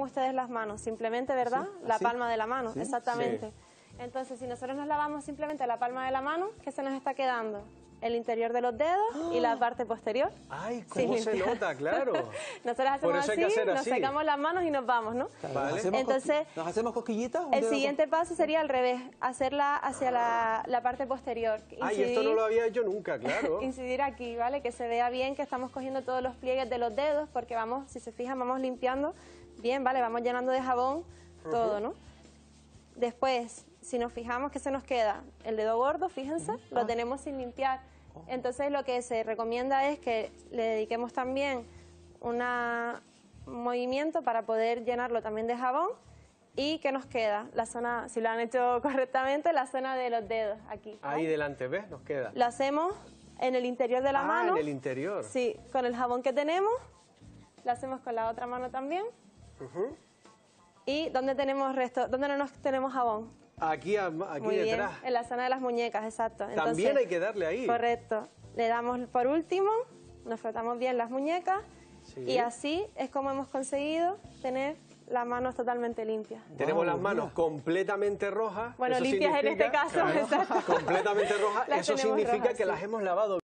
ustedes las manos? Simplemente, ¿verdad? La palma de la mano, Sí. exactamente. Entonces, si nosotros nos lavamos simplemente la palma de la mano, ¿qué se nos está quedando? El interior de los dedos y la parte posterior. Ay, cómo se nota, claro. Nosotros hacemos así, hacer nos así. secamos las manos y nos vamos, ¿no? Vale. ¿Nos hacemos Entonces, ¿Nos hacemos cosquillitas? El siguiente paso sería al revés, hacerla hacia la, la parte posterior. Ay, esto no lo había hecho nunca, claro. incidir aquí, ¿vale? Que se vea bien que estamos cogiendo todos los pliegues de los dedos, porque vamos, si se fijan, vamos limpiando bien, ¿vale? Vamos llenando de jabón todo, ¿no? Después, si nos fijamos que se nos queda el dedo gordo, fíjense, lo Ah. tenemos sin limpiar. Entonces lo que se recomienda es que le dediquemos también una- un movimiento para poder llenarlo también de jabón. ¿Y qué nos queda? La zona, si lo han hecho correctamente, la zona de los dedos, aquí. Ahí ¿vale? delante, ¿ves? Nos queda. Lo hacemos en el interior de la ah, mano. en el interior. Sí, con el jabón que tenemos. Lo hacemos con la otra mano también. Ujú. ¿Y dónde tenemos resto? ¿Dónde no nos tenemos jabón? Aquí, aquí Muy detrás. bien, en la zona de las muñecas, exacto. También Entonces, hay que darle ahí. Correcto. Le damos por último, nos frotamos bien las muñecas Sí. y así es como hemos conseguido tener las manos totalmente limpias. Tenemos las manos mira. completamente rojas. Bueno, Eso limpias en este caso, exacto. Completamente rojas. Eso significa rojas, que sí. las hemos lavado